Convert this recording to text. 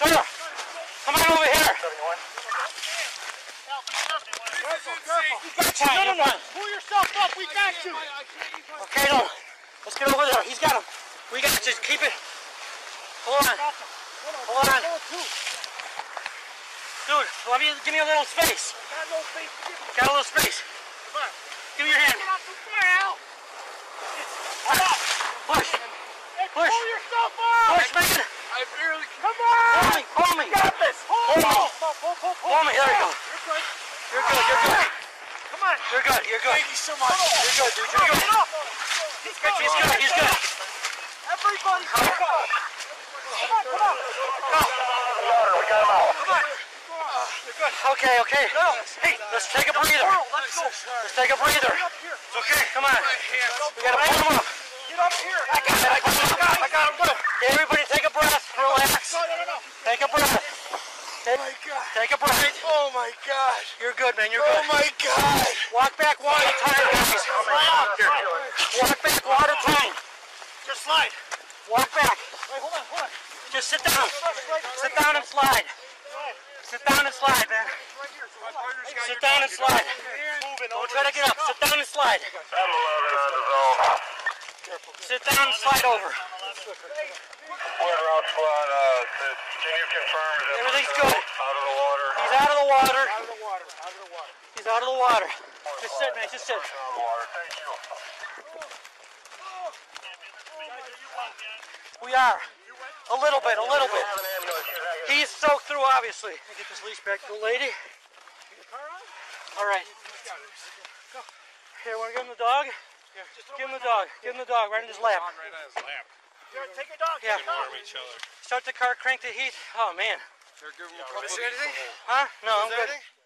Sir, come on over here. No, no, no. Pull yourself up. We got you. Okay, no. Let's get over there. He's got him. We got to just keep it. Hold on. Hold on. Dude, let me give me a little space. Got no face to give. Got a little space. Come on. Give me your hand. Get out too far, Al. Push. Hey, Push. pull yourself up. Push, man. I barely. Come Pull on. me. Pull me. Got this. Pull Pull, me. pull, me. There we go. You're good. You're good. You're good. Come on. You're good. You're good. Thank you so much. You're good, dude. You're good. He's good. He's good. He's good. Everybody, come on. Come on, come on. Go. We got him out. Come on. You're good. Okay, okay. No. Hey, let's take a breather. Let's go. Let's take a breather. Here. It's okay. Come on. We gotta pull him up. Get up here. I got it. I got it. I got him. Good. Everybody take a breath. Relax. No, no, no, no. Take a breath. Take, Oh my God. take a breath. Oh my God. You're good, man. You're oh good. Oh my God. Walk back one at a time, guys. Walk back one at a time. Just slide. Walk back. Wait, hold on, hold on. Just sit down. Sit down and slide. Sit down and slide, man. Sit down and slide. Don't try to get up. Sit down and slide. Sit down and slide over. Route squad, uh, can you confirm that Everything's good. out of the water? He's out of the water. Out of the water, out of the water. He's out of the water. Just sit, man. Just sit. Out of the water, thank you. We are. A little bit, a little bit. Have an ambulance, you hang it. He's soaked through, obviously. Let me get this leash back to the lady. All right. Here, want to give him the dog? Give him the dog. Give him the dog right in his lap. Right on his take your dog. Yeah. Take. Warm each other. Start the car, crank the heat. Oh, man. They're giving him a couple of anything? Huh? No, I'm good. anything?